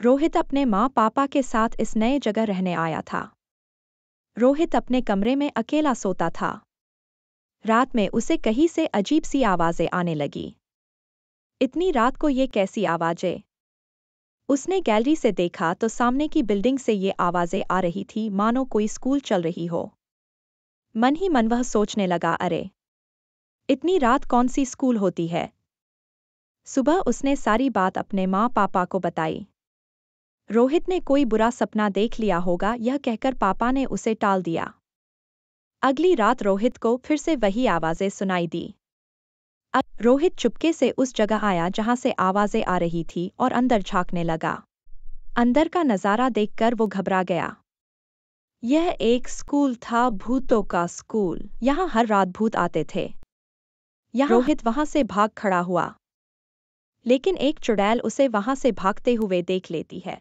रोहित अपने माँ पापा के साथ इस नए जगह रहने आया था। रोहित अपने कमरे में अकेला सोता था। रात में उसे कहीं से अजीब सी आवाज़ें आने लगी। इतनी रात को ये कैसी आवाज़ें उसने गैलरी से देखा तो सामने की बिल्डिंग से ये आवाज़ें आ रही थी, मानो कोई स्कूल चल रही हो। मन ही मन वह सोचने लगा, अरे, इतनी रात कौन सी स्कूल होती है? सुबह उसने सारी बात अपने माँ पापा को बताई। रोहित ने कोई बुरा सपना देख लिया होगा, यह कहकर पापा ने उसे टाल दिया। अगली रात रोहित को फिर से वही आवाज़ें सुनाई दी। अब रोहित चुपके से उस जगह आया जहाँ से आवाज़ें आ रही थी और अंदर झांकने लगा। अंदर का नज़ारा देखकर वो घबरा गया। यह एक स्कूल था, भूतों का स्कूल। यहाँ हर रात भूत आते थे। यहाँ रोहित वहाँ से भाग खड़ा हुआ। लेकिन एक चुड़ैल उसे वहाँ से भागते हुए देख लेती है।